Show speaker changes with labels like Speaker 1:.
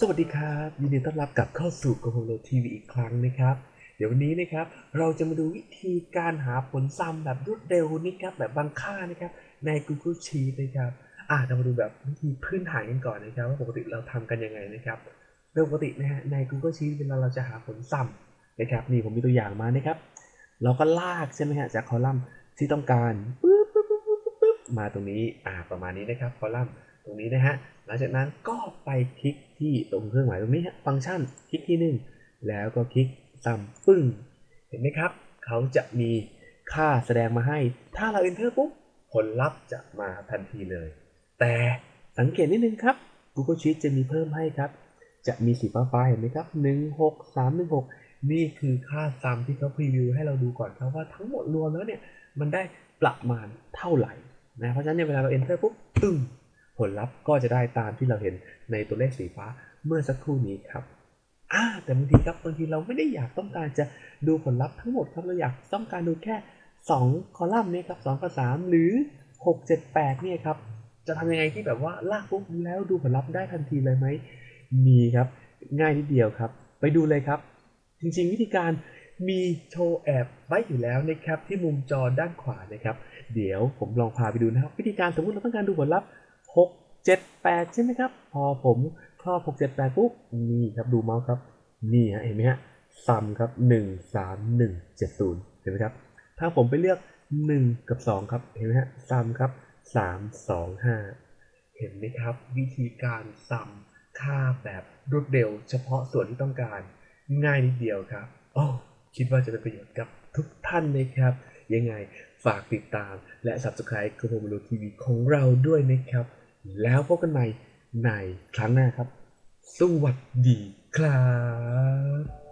Speaker 1: สวัสดีครับ ยินดีต้อนรับกลับเข้าสู่ก o โลทีวีอีกครั้งนะครับ เดี๋ยววันนี้นะครับเราจะมาดูวิธีการหาผลซ้ำแบบรวดเร็วนะครับแบบบางค่านะครับใน Google Sheet นะครับอ่าเรามาดูแบบวิธีพื้นฐานกันก่อนนะครับว่าปกติเราทำกันยังไงนะครับโดยปกตินะฮะใน Google Sheet เวลาเราจะหาผลซ้ำนะครับนี่ผมมีตัวอย่างมานะครับ เราก็ลากใช่ไหมฮะจากคอลัมน์ที่ต้องการปึ๊บปึ๊บปึ๊บปึ๊บมาตรงนี้อ่าประมาณนี้นะครับคอลัมน์ ตรงนี้นะฮะ หลังจากนั้นก็ไปคลิกที่ตรงเครื่องหมายตรงนี้ฮะฟังก์ชันคลิกที่หนึ่งแล้วก็คลิกซ้ำปึ้ง เห็นไหมครับ เขาจะมีค่าแสดงมาให้ ถ้าเรา enter ปุ๊บ ผลลัพธ์จะมาทันทีเลย แต่สังเกตนิดนึงครับ Google Sheet จะมีเพิ่มให้ครับ จะมีสีฟ้าๆเห็นไหมครับ16316 นี่คือค่าซัมที่เขาพรีวิวให้เราดูก่อนครับว่าทั้งหมดรวมแล้วเนี่ย มันได้ประมาณเท่าไหร่นะ เพราะฉะนั้นเนี่ยเวลาเรา enter ปุ๊บตึ้ง ผลลัพธ์ก็จะได้ตามที่เราเห็นในตัวเลขสีฟ้าเมื่อสักครู่นี้ครับอ่าแต่บางทีครับบางทีเราไม่ได้อยากต้องการจะดูผลลัพธ์ทั้งหมดครับเราอยากต้องการดูแค่ 2 คอลัมน์เนี่ยครับ2กับ3หรือ 6 7 8เนี่ยครับจะทำยังไงที่แบบว่าลากปุ๊บแล้วดูผลลัพธ์ได้ทันทีเลยไหมมีครับง่ายนิดเดียวครับ ไปดูเลยครับ จริงๆ วิธีการมีโชว์แอบไว้อยู่แล้วนะครับที่มุมจอด้านขวานะครับ เดี๋ยวผมลองพาไปดูนะครับ วิธีการสมมติเราต้องการดูผลลัพธ์ 6 7 8 ใช่ไหมครับ พอผมครอบ 6 7 8 ปุ๊บ นี่ครับดูเมาส์ครับ นี่ฮะเห็นไหมฮะซัมครับ 1 3 1 7 0 เห็นไหมครับ ถ้าผมไปเลือก 1 กับ 2 ครับ เห็นไหมฮะซัมครับ 3 2 5 เห็นไหมครับ วิธีการซัมค่าแบบรวดเร็ว เฉพาะส่วนที่ต้องการ ง่ายนิดเดียวครับโอ้คิดว่าจะเป็นประโยชน์กับทุกท่านนะครับ ยังไงฝากติดตามและ Subscribe ก o โมโลทีวีของเราด้วยนะครับ แล้วพบกันใหม่ในครั้งหน้าครับ สวัสดีครับ